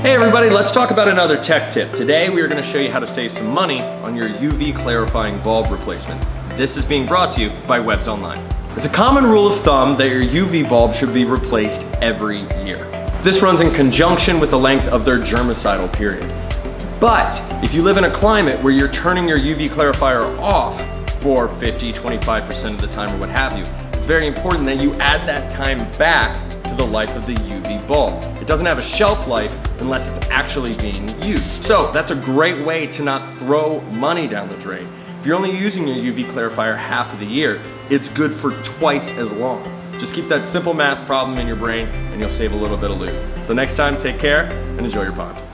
Hey everybody, let's talk about another tech tip. Today we are gonna show you how to save some money on your UV clarifying bulb replacement. This is being brought to you by Webb's Online. It's a common rule of thumb that your UV bulb should be replaced every year. This runs in conjunction with the length of their germicidal period. But if you live in a climate where you're turning your UV clarifier off for 50, 25% of the time or what have you, it's very important that you add that time back the life of the UV bulb. It doesn't have a shelf life unless it's actually being used. So that's a great way to not throw money down the drain. If you're only using your UV clarifier half of the year, it's good for twice as long. Just keep that simple math problem in your brain and you'll save a little bit of loot. So next time, take care and enjoy your pond.